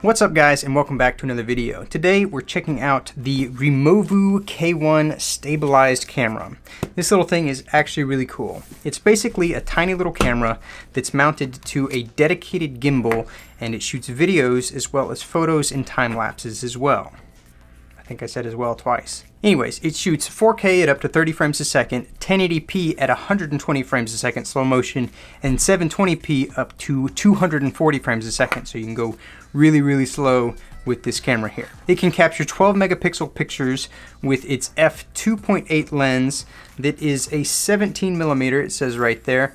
What's up guys and welcome back to another video. Today we're checking out the Removu K1 stabilized camera. This little thing is actually really cool. It's basically a tiny little camera that's mounted to a dedicated gimbal and it shoots videos as well as photos and time lapses as well. Think I said as well twice. Anyways, it shoots 4K at up to 30 frames a second, 1080p at 120 frames a second slow motion, and 720p up to 240 frames a second, so you can go really, really slow with this camera here. It can capture 12 megapixel pictures with its f2.8 lens that is a 17 millimeter, it says right there,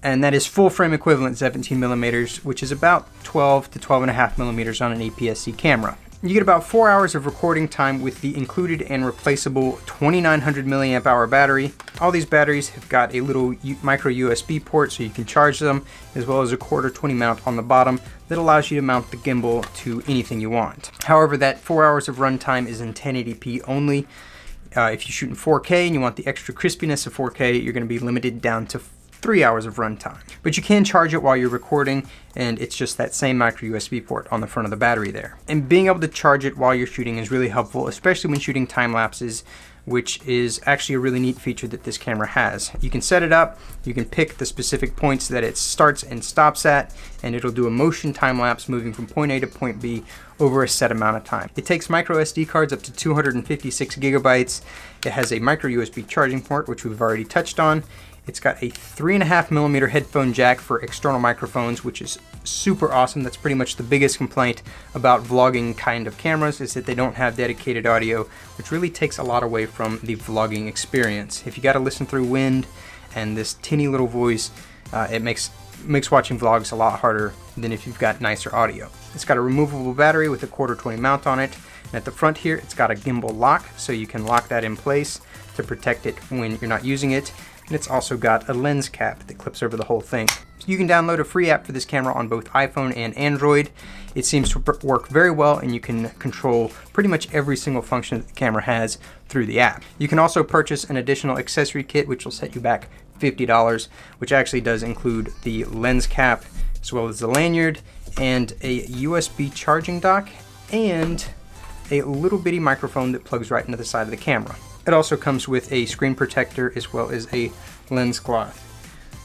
and that is full frame equivalent 17 millimeters, which is about 12 to 12 and a half millimeters on an APS-C camera. You get about four hours of recording time with the included and replaceable 2900 milliamp hour battery. All these batteries have got a little micro USB port so you can charge them, as well as a quarter 20 mount on the bottom that allows you to mount the gimbal to anything you want. However, that four hours of runtime is in 1080p only. Uh, if you shoot in 4K and you want the extra crispiness of 4K, you're going to be limited down to three hours of runtime. But you can charge it while you're recording and it's just that same micro USB port on the front of the battery there. And being able to charge it while you're shooting is really helpful, especially when shooting time lapses which is actually a really neat feature that this camera has. You can set it up, you can pick the specific points that it starts and stops at, and it'll do a motion time lapse moving from point A to point B over a set amount of time. It takes micro SD cards up to 256 gigabytes. It has a micro USB charging port, which we've already touched on, it's got a three and a half millimeter headphone jack for external microphones, which is super awesome. That's pretty much the biggest complaint about vlogging kind of cameras is that they don't have dedicated audio, which really takes a lot away from the vlogging experience. If you got to listen through wind and this tinny little voice, uh, it makes makes watching vlogs a lot harder than if you've got nicer audio. It's got a removable battery with a quarter 20 mount on it. And at the front here, it's got a gimbal lock, so you can lock that in place to protect it when you're not using it and it's also got a lens cap that clips over the whole thing. You can download a free app for this camera on both iPhone and Android. It seems to work very well and you can control pretty much every single function that the camera has through the app. You can also purchase an additional accessory kit which will set you back $50, which actually does include the lens cap as well as the lanyard and a USB charging dock and a little bitty microphone that plugs right into the side of the camera. It also comes with a screen protector as well as a lens cloth.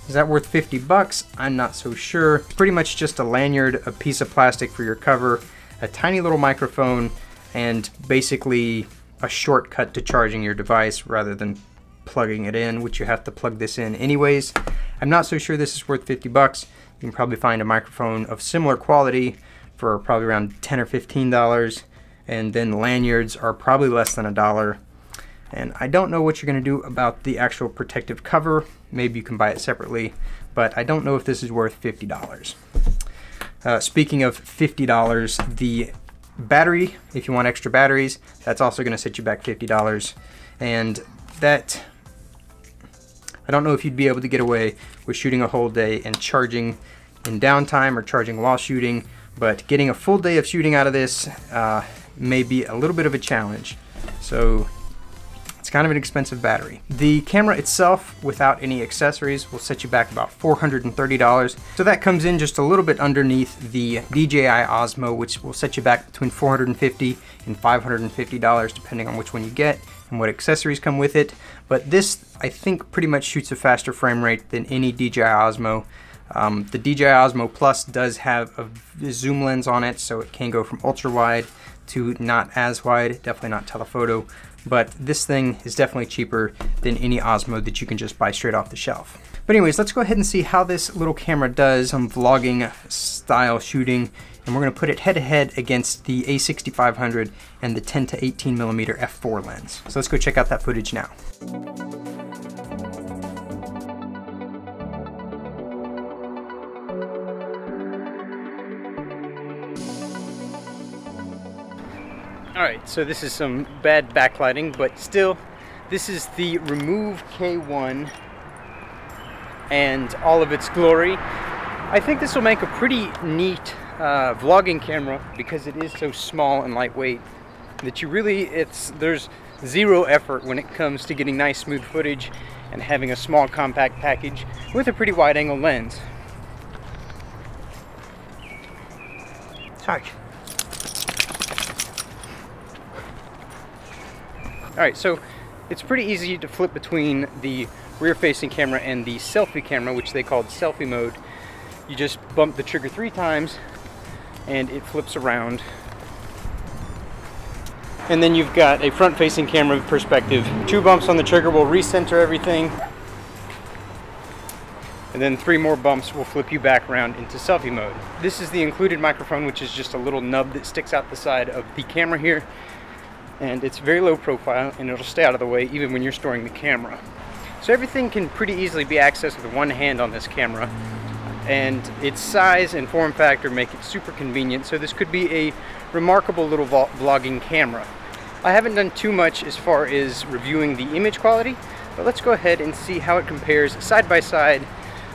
Is that worth 50 bucks? I'm not so sure. Pretty much just a lanyard, a piece of plastic for your cover, a tiny little microphone, and basically a shortcut to charging your device rather than plugging it in, which you have to plug this in anyways. I'm not so sure this is worth 50 bucks. You can probably find a microphone of similar quality for probably around 10 or 15 dollars and then lanyards are probably less than a dollar and I don't know what you're going to do about the actual protective cover. Maybe you can buy it separately, but I don't know if this is worth $50. Uh, speaking of $50, the battery, if you want extra batteries, that's also going to set you back $50. And that, I don't know if you'd be able to get away with shooting a whole day and charging in downtime or charging while shooting, but getting a full day of shooting out of this uh, may be a little bit of a challenge. So kind of an expensive battery. The camera itself, without any accessories, will set you back about $430. So that comes in just a little bit underneath the DJI Osmo, which will set you back between 450 and $550, depending on which one you get and what accessories come with it. But this, I think, pretty much shoots a faster frame rate than any DJI Osmo. Um, the DJI Osmo Plus does have a zoom lens on it, so it can go from ultra wide to not as wide, definitely not telephoto, but this thing is definitely cheaper than any Osmo that you can just buy straight off the shelf. But anyways, let's go ahead and see how this little camera does on vlogging style shooting. And we're gonna put it head to head against the A6500 and the 10 to 18 millimeter f4 lens. So let's go check out that footage now. Alright, so this is some bad backlighting, but still, this is the Removu K1 and all of its glory. I think this will make a pretty neat uh, vlogging camera because it is so small and lightweight that you really, it's there's zero effort when it comes to getting nice smooth footage and having a small compact package with a pretty wide angle lens. Sorry. All right, so it's pretty easy to flip between the rear-facing camera and the selfie camera, which they called selfie mode. You just bump the trigger three times and it flips around. And then you've got a front-facing camera perspective. Two bumps on the trigger will recenter everything. And then three more bumps will flip you back around into selfie mode. This is the included microphone, which is just a little nub that sticks out the side of the camera here. And it's very low profile and it'll stay out of the way even when you're storing the camera. So everything can pretty easily be accessed with one hand on this camera and its size and form factor make it super convenient so this could be a remarkable little vlogging camera. I haven't done too much as far as reviewing the image quality but let's go ahead and see how it compares side by side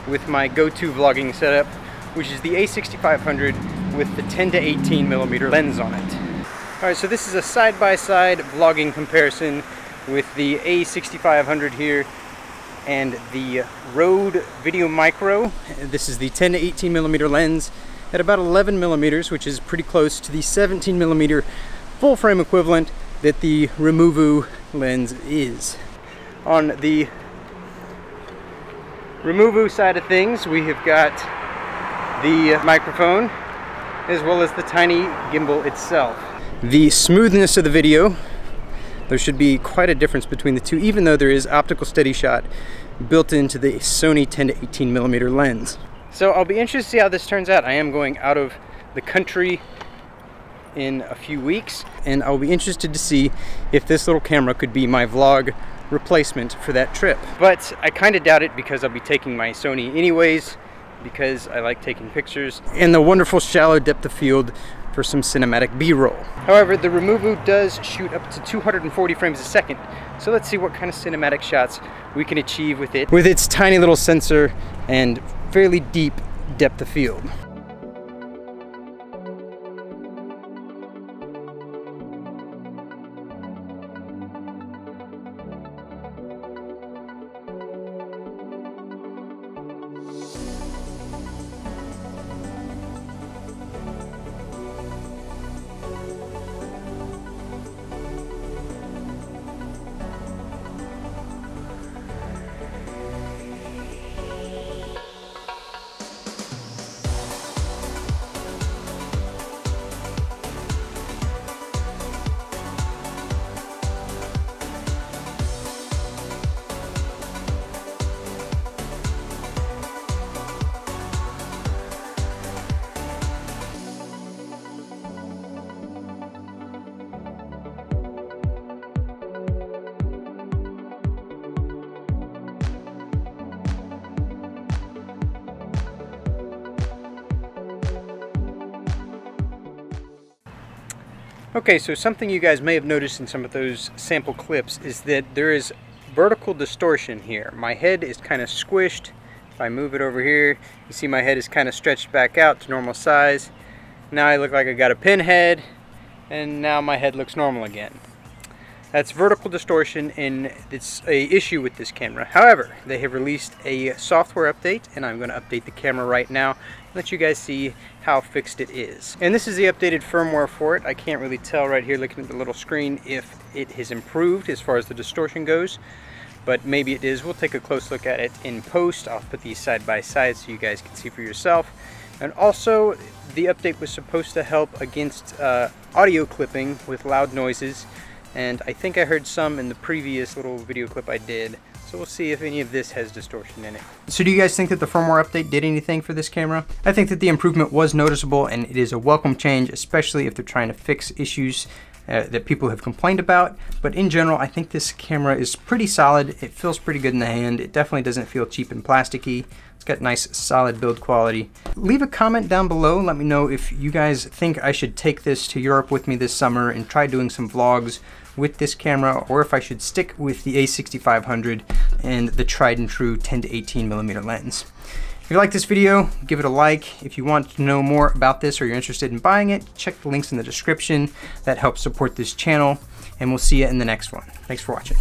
with my go-to vlogging setup which is the a6500 with the 10 to 18 millimeter lens on it. Alright so this is a side-by-side -side vlogging comparison with the a6500 here and the Rode Video Micro. This is the 10 to 18 millimeter lens at about 11 millimeters, which is pretty close to the 17 millimeter full frame equivalent that the Removu lens is. On the Removu side of things, we have got the microphone as well as the tiny gimbal itself. The smoothness of the video there should be quite a difference between the two, even though there is optical steady shot built into the Sony 10 to 18 millimeter lens. So I'll be interested to see how this turns out. I am going out of the country in a few weeks, and I'll be interested to see if this little camera could be my vlog replacement for that trip. But I kind of doubt it because I'll be taking my Sony anyways, because I like taking pictures. And the wonderful shallow depth of field for some cinematic B-roll. However, the Removu does shoot up to 240 frames a second, so let's see what kind of cinematic shots we can achieve with it, with its tiny little sensor and fairly deep depth of field. Okay, so something you guys may have noticed in some of those sample clips is that there is vertical distortion here. My head is kind of squished. If I move it over here, you see my head is kind of stretched back out to normal size. Now I look like I got a pinhead, and now my head looks normal again. That's vertical distortion and it's a issue with this camera. However, they have released a software update and I'm going to update the camera right now let you guys see how fixed it is. And this is the updated firmware for it. I can't really tell right here looking at the little screen if it has improved as far as the distortion goes but maybe it is. We'll take a close look at it in post. I'll put these side by side so you guys can see for yourself. And also, the update was supposed to help against uh, audio clipping with loud noises and I think I heard some in the previous little video clip I did. So we'll see if any of this has distortion in it. So do you guys think that the firmware update did anything for this camera? I think that the improvement was noticeable and it is a welcome change, especially if they're trying to fix issues uh, that people have complained about. But in general, I think this camera is pretty solid. It feels pretty good in the hand. It definitely doesn't feel cheap and plasticky. It's got nice solid build quality. Leave a comment down below. Let me know if you guys think I should take this to Europe with me this summer and try doing some vlogs with this camera or if I should stick with the a6500 and the tried and true 10 to 18 millimeter lens. If you like this video, give it a like. If you want to know more about this or you're interested in buying it, check the links in the description. That helps support this channel and we'll see you in the next one. Thanks for watching.